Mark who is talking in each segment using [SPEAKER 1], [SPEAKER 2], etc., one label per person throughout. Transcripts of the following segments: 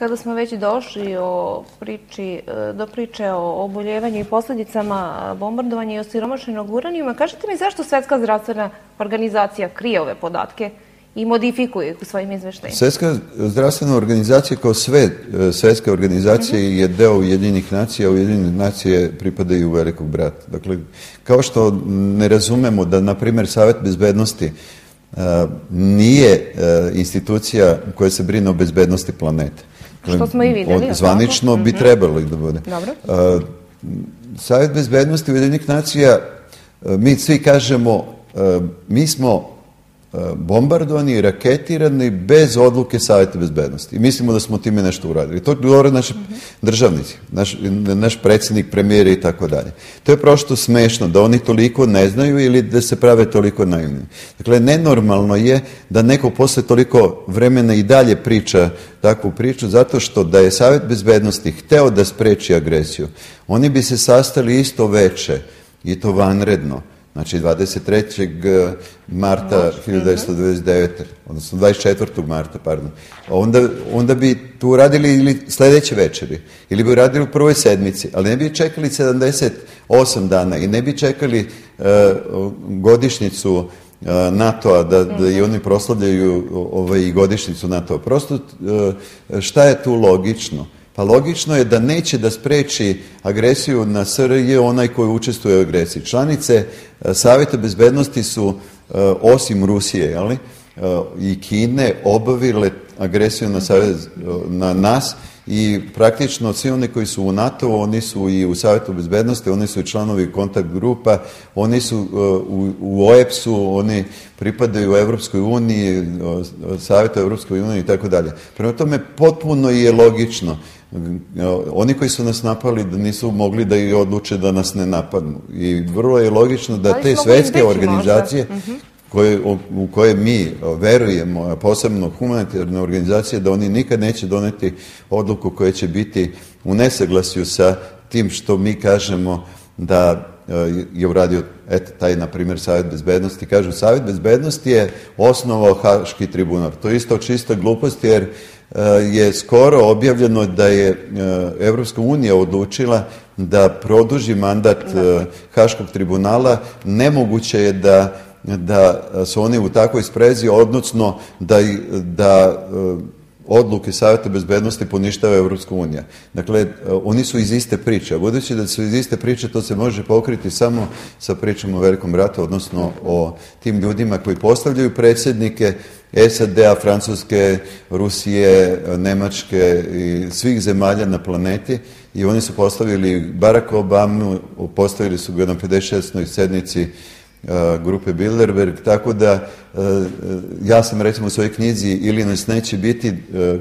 [SPEAKER 1] Kada smo već došli o priči, e, do priče o oboljevanju i posljedicama bombardovanja i osiromašenog uranijuma, kažete mi zašto Svetska zdravstvena organizacija krije ove podatke i modifikuje ih u svojim izveštajima?
[SPEAKER 2] Svetska zdravstvena organizacija kao sve e, svetske organizacije je deo Ujedinih nacija, Ujedinjene nacije pripadaju velikog brata. Dakle, kao što ne razumemo da, na primjer, Savet bezbednosti e, nije institucija koja se brine o bezbednosti planete.
[SPEAKER 1] Što smo i videli.
[SPEAKER 2] Zvanično bi mhm. trebalo da bude.
[SPEAKER 1] Dobro.
[SPEAKER 2] Savjet bezbednosti Ujedinih nacija, mi svi kažemo, mi smo bombardovani raketirani bez odluke Savjeta bezbednosti. I mislimo da smo time nešto uradili. To govore naši državnici, naš, naš predsjednik, premijer i tako dalje. To je prosto smešno da oni toliko ne znaju ili da se prave toliko naivni. Dakle, nenormalno je da neko posle toliko vremena i dalje priča takvu priču, zato što da je Savjet bezbednosti hteo da spreči agresiju, oni bi se sastali isto veče i to vanredno Znači 23. marta 1929. odnosno 24. marta, pardon. Onda, onda bi tu uradili ili sledeće večeri, ili bi uradili u prvoj sedmici, ali ne bi čekali 78 dana i ne bi čekali uh, godišnjicu uh, NATO-a, da, da i oni proslavljaju ovaj, godišnjicu NATO-a. Prosto uh, šta je tu logično? Pa logično je da neće da spreči agresiju na SRJ onaj koji učestvuje u agresiji. Članice e, Savjeta bezbednosti su, e, osim Rusije, jeli, i Kine, obavile agresiju na, savjet, na nas i praktično svi oni koji su u NATO, oni su i u Savjetu bezbednosti, oni su i članovi kontakt grupa, oni su u, u OEPS-u, oni pripadaju Evropskoj uniji, Savjetu Evropskoj uniji i tako dalje. Prema tome, potpuno je logično oni koji su nas napali da nisu mogli da i odluče da nas ne napadnu. I vrlo je logično da te svetske organizacije. Koje, u koje mi verujemo, posebno humanitarne organizacije, da oni nikad neće doneti odluku koja će biti u nesaglasju sa tim što mi kažemo da e, je uradio eto, taj, na primjer, Savjet bezbednosti. Kažu, Savjet bezbednosti je osnovao Haški tribunal. To je isto čista glupost, jer Eh, je skoro objavljeno da je Evropska unija odlučila da produži mandat eh, Haškog tribunala. Nemoguće je da, da su oni u takvoj sprezi, odnosno da, da odluke Savjeta bezbednosti poništava Evropska unija. Dakle, oni su iz iste priče. Budući da su iz iste priče, to se može pokriti samo sa pričom o velikom ratu, odnosno o tim ljudima koji postavljaju predsjednike, SAD-a, Francuske, Rusije, Nemačke i svih zemalja na planeti i oni su postavili Barack Obama, postavili su ga na 56. sednici grupe Bilderberg, tako da ja sam recimo u svojoj knjizi Ili nas neće biti,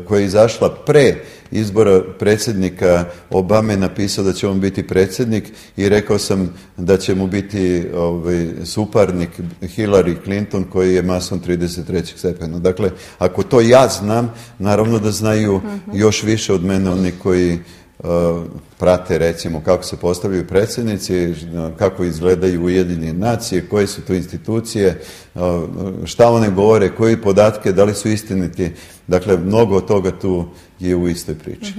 [SPEAKER 2] koja je izašla pre izbora predsjednika Obame, napisao da će on biti predsjednik i rekao sam da će mu biti ovaj, suparnik Hillary Clinton koji je mason 33. stepena. Dakle, ako to ja znam, naravno da znaju još više od mene oni koji prate recimo kako se postavljaju predsjednici, kako izgledaju ujedinjene nacije, koje su to institucije, šta one govore, koji podatke, da li su istiniti. Dakle, mnogo toga tu je u istoj priči.